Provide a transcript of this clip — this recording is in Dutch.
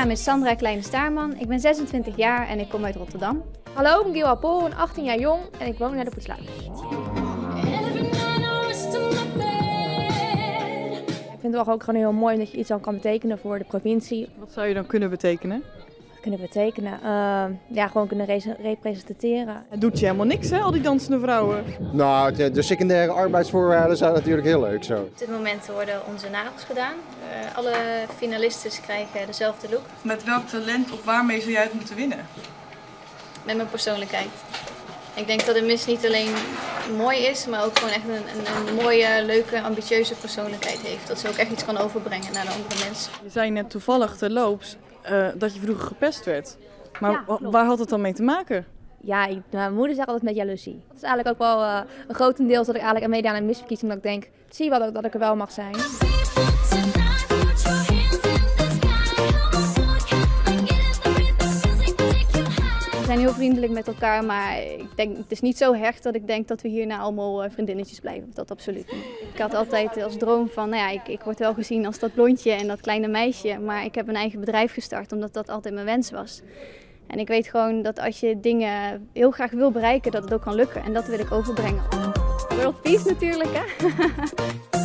naam is Sandra Kleine-Staarman. Ik ben 26 jaar en ik kom uit Rotterdam. Hallo, ik ben Gil ben 18 jaar jong en ik woon naar de Poetsluit. Ik vind het wel ook gewoon heel mooi dat je iets dan kan betekenen voor de provincie. Wat zou je dan kunnen betekenen? Kunnen betekenen, uh, ja, gewoon kunnen re representeren. Het doet je helemaal niks, hè, al die dansende vrouwen? Nou, de, de secundaire arbeidsvoorwaarden zijn natuurlijk heel leuk zo. Op dit moment worden onze nagels gedaan. Uh, alle finalisten krijgen dezelfde look. Met welk talent of waarmee zou jij het moeten winnen? Met mijn persoonlijkheid. Ik denk dat de mis niet alleen mooi is, maar ook gewoon echt een, een, mooie, leuke, ambitieuze persoonlijkheid heeft. Dat ze ook echt iets kan overbrengen naar de andere mensen. Je zei net toevallig te loops uh, dat je vroeger gepest werd. Maar ja, waar had het dan mee te maken? Ja, ik, mijn moeder zegt altijd met jaloezie. Dat is eigenlijk ook wel uh, een grotendeel dat ik eigenlijk meedaan aan een misverkiezing. Dat ik denk, zie wat dat ik er wel mag zijn. Zijn heel vriendelijk met elkaar, maar ik denk, het is niet zo hecht dat ik denk dat we hierna allemaal eh, vriendinnetjes blijven. Dat absoluut niet. Ik had altijd als droom van, nou ja, ik, ik word wel gezien als dat blondje en dat kleine meisje. Maar ik heb een eigen bedrijf gestart, omdat dat altijd mijn wens was. En ik weet gewoon dat als je dingen heel graag wil bereiken, dat het ook kan lukken. En dat wil ik overbrengen. World Peace natuurlijk, hè.